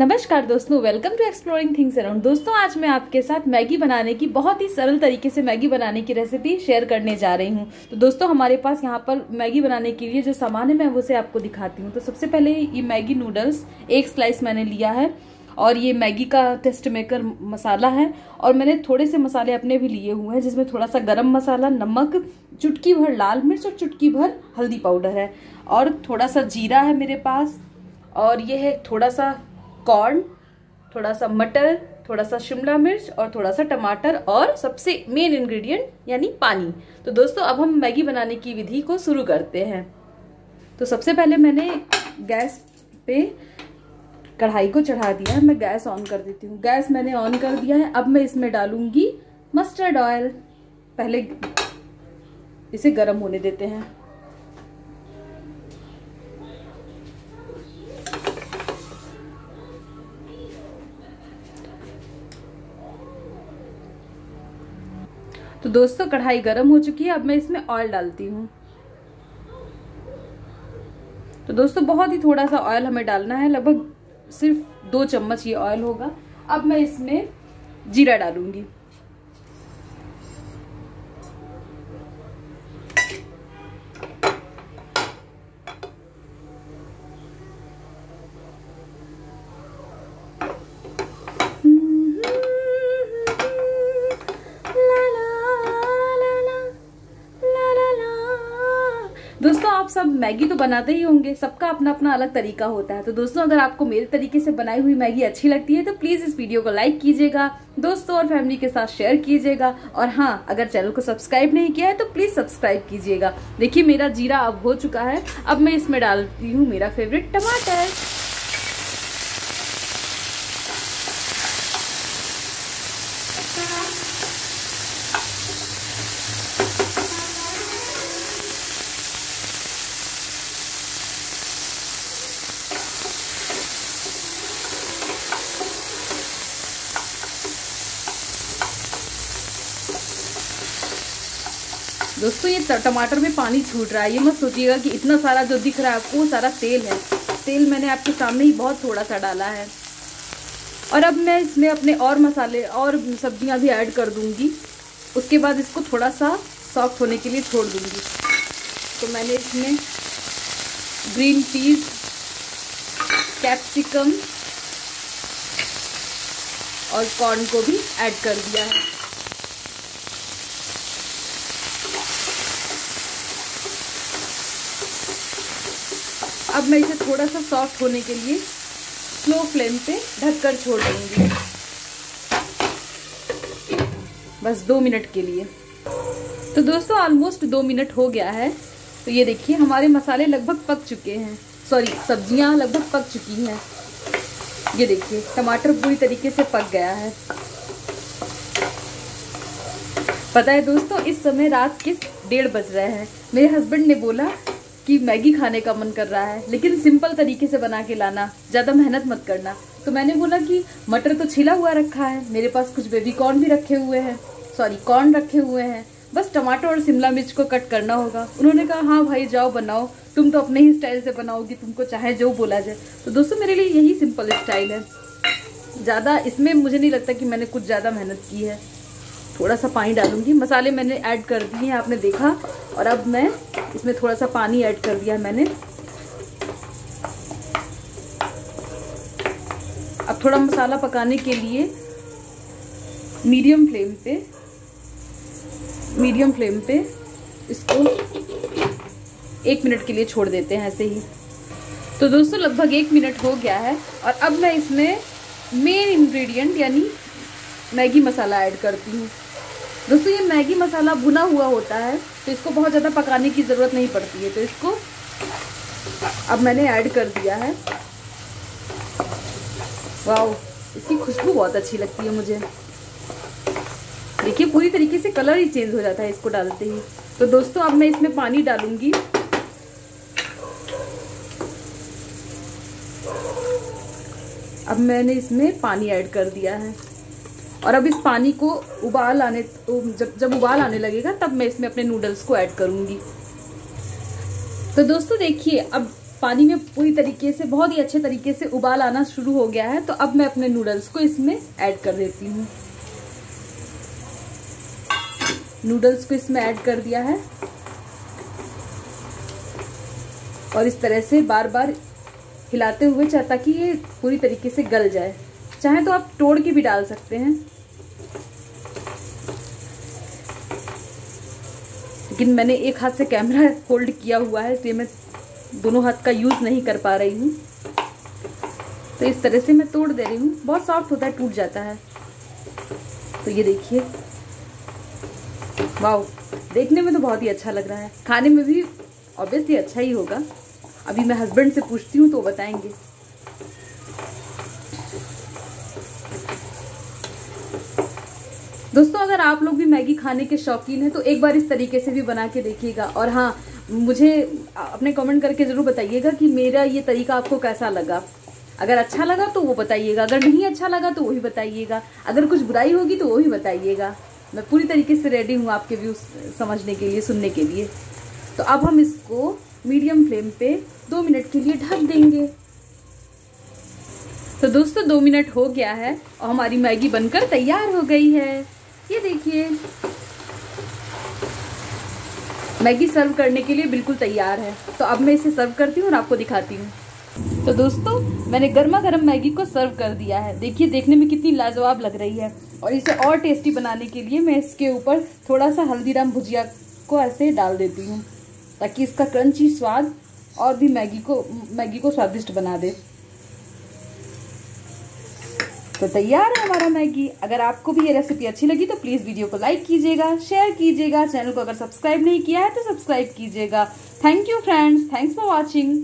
नमस्कार दोस्तों welcome to exploring things around दोस्तों, आज मैं आपके साथ मैगी बनाने की बहुत ही सरल तरीके से मैगी बनाने की रेसिपी शेयर करने जा रही हूँ। तो दोस्तों, हमारे पास यहाँ पर मैगी बनाने के लिए जो सामान है, मैं उसे आपको दिखाती हूँ। तो सबसे पहले ये मैगी नूडल्स एक स्लाइस मैंने लिया है और ये मैगी का टेस्ट मेकर मसाला है और मैंने थोड़े से मसाले अपने भी लिए हुए हैं, जिसमें थोड़ा सा गरम मसाला, नमक, चुटकी भर लाल मिर्च और चुटकी भर हल्दी पाउडर है। और थोड़ा सा जीरा है मेरे पास और ये है थोड़ा सा कॉर्न, थोड़ा सा मटर, थोड़ा सा शिमला मिर्च और थोड़ा सा टमाटर और सबसे मेन इंग्रेडिएंट यानी पानी। तो दोस्तों, अब हम मैगी बनाने की विधि को शुरू करते हैं। तो सबसे पहले मैंने गैस पे कढ़ाई को चढ़ा दिया है। मैं गैस ऑन कर देती हूँ। गैस मैंने ऑन कर दिया है। अब मैं इसमें डालूँगी मस्टर्ड ऑयल। पहले इसे गर्म होने देते हैं। तो दोस्तों, कढ़ाई गर्म हो चुकी है, अब मैं इसमें ऑयल डालती हूँ। तो दोस्तों, बहुत ही थोड़ा सा ऑयल हमें डालना है, लगभग सिर्फ़ दो चम्मच ये ऑयल होगा। अब मैं इसमें जीरा डालूँगी। सब मैगी तो बनाते ही होंगे, सबका अपना अपना अलग तरीका होता है। तो दोस्तों, अगर आपको मेरे तरीके से बनाई हुई मैगी अच्छी लगती है तो प्लीज़ इस वीडियो को लाइक कीजिएगा, दोस्तों और फैमिली के साथ शेयर कीजिएगा। और हाँ अगर चैनल को सब्सक्राइब नहीं किया है तो प्लीज़ सब्सक्राइब कीजिएगा। देखिए, मेरा जीरा अब हो चुका है, अब मैं इसमें डालती हूँ मेरा फेवरेट टमाटर। दोस्तों, ये टमाटर में पानी छूट रहा है। ये मत सोचिएगा कि इतना सारा जो दिख रहा है आपको वो सारा तेल है। तेल मैंने आपके सामने ही बहुत थोड़ा सा डाला है। और अब मैं इसमें अपने और मसाले, और सब्ज़ियाँ भी ऐड कर दूँगी। उसके बाद इसको थोड़ा सा सॉफ्ट होने के लिए छोड़ दूँगी। तो मैंने इसमें ग्रीन पीस, कैप्सिकम और कॉर्न को भी ऐड कर दिया है। अब मैं इसे थोड़ा सा सॉफ्ट होने के लिए स्लो फ्लेम पे ढककर छोड़ दूँगी। बस दो मिनट के लिए। तो दोस्तों ऑलमोस्ट दो मिनट हो गया है। तो ये देखिए, हमारे मसाले लगभग पक चुके हैं। सॉरी सब्ज़ियाँ लगभग पक चुकी हैं। ये देखिए, टमाटर पूरी तरीके से पक गया है। पता है दोस्तों, इस समय रात के डेढ़ बज रहे हैं। मेरे हस्बैंड ने बोला कि मैगी खाने का मन कर रहा है, लेकिन सिंपल तरीके से बना के लाना, ज़्यादा मेहनत मत करना। तो मैंने बोला कि मटर तो छिला हुआ रखा है, मेरे पास कुछ बेबी कॉर्न भी रखे हुए हैं। सॉरी कॉर्न रखे हुए हैं। बस टमाटर और शिमला मिर्च को कट करना होगा। उन्होंने कहा हाँ भाई, जाओ बनाओ। तुम तो अपने ही स्टाइल से बनाओगी, तुमको चाहे जो बोला जाए। तो दोस्तों, मेरे लिए यही सिंपल स्टाइल है। ज़्यादा इसमें मुझे नहीं लगता कि मैंने कुछ ज़्यादा मेहनत की है। थोड़ा सा पानी डालूँगी। मसाले मैंने ऐड कर दिए हैं आपने देखा। और अब मैं इसमें थोड़ा सा पानी ऐड कर दिया मैंने। अब थोड़ा मसाला पकाने के लिए मीडियम फ्लेम पे, मीडियम फ्लेम पे इसको एक मिनट के लिए छोड़ देते हैं ऐसे ही। तो दोस्तों, लगभग एक मिनट हो गया है। और अब मैं इसमें मेन इंग्रेडिएंट यानी मैगी मसाला ऐड करती हूँ। दोस्तों, ये मैगी मसाला भुना हुआ होता है तो इसको बहुत ज़्यादा पकाने की ज़रूरत नहीं पड़ती है। तो इसको अब मैंने ऐड कर दिया है। वाओ, इसकी खुशबू बहुत अच्छी लगती है मुझे। देखिए, पूरी तरीके से कलर ही चेंज हो जाता है इसको डालते ही। तो दोस्तों, अब मैं इसमें पानी डालूँगी। अब मैंने इसमें पानी ऐड कर दिया है। और अब इस पानी को उबाल आने तो जब जब उबाल आने लगेगा, तब मैं इसमें अपने नूडल्स को ऐड करूँगी। तो दोस्तों देखिए, अब पानी में पूरी तरीके से, बहुत ही अच्छे तरीके से उबाल आना शुरू हो गया है तो अब मैं अपने नूडल्स को इसमें ऐड कर देती हूँ। नूडल्स को इसमें ऐड कर दिया है। और इस तरह से बार बार हिलाते हुए चाहे ताकि ये पूरी तरीके से गल जाए। चाहे तो आप तोड़ के भी डाल सकते हैं। लेकिन मैंने एक हाथ से कैमरा होल्ड किया हुआ है, इसलिए मैं दोनों हाथ का यूज़ नहीं कर पा रही हूँ। तो इस तरह से मैं तोड़ दे रही हूँ। बहुत सॉफ्ट होता है, टूट जाता है। तो ये देखिए। वाह देखने में तो बहुत ही अच्छा लग रहा है। खाने में भी ऑब्वियसली अच्छा ही होगा। अभी मैं हस्बैंड से पूछती हूँ तो बताएँगे। दोस्तों, अगर आप लोग भी मैगी खाने के शौकीन हैं तो एक बार इस तरीके से भी बना के देखिएगा। और हाँ मुझे अपने कमेंट करके ज़रूर बताइएगा कि मेरा ये तरीका आपको कैसा लगा। अगर अच्छा लगा तो वो बताइएगा। अगर नहीं अच्छा लगा तो वो वही बताइएगा। अगर कुछ बुराई होगी तो वो भी बताइएगा। मैं पूरी तरीके से रेडी हूँ आपके व्यूज़ समझने के लिए, सुनने के लिए। तो अब हम इसको मीडियम फ्लेम पे दो मिनट के लिए ढक देंगे। तो दोस्तों, दो मिनट हो गया है और हमारी मैगी बनकर तैयार हो गई है। ये देखिए। मैगी सर्व करने के लिए बिल्कुल तैयार है। तो अब मैं इसे सर्व करती हूँ और आपको दिखाती हूँ। तो दोस्तों, मैंने गर्मा गर्म मैगी को सर्व कर दिया है। देखिए, देखने में कितनी लाजवाब लग रही है। और इसे और टेस्टी बनाने के लिए मैं इसके ऊपर थोड़ा सा हल्दीराम भुजिया को ऐसे डाल देती हूँ, ताकि इसका क्रंची स्वाद और भी मैगी को मैगी को स्वादिष्ट बना दे। तो तैयार है हमारा मैगी। अगर आपको भी ये रेसिपी अच्छी लगी तो प्लीज़ वीडियो को लाइक कीजिएगा शेयर कीजिएगा चैनल को अगर सब्सक्राइब नहीं किया है तो सब्सक्राइब कीजिएगा। Thank you friends thanks for watching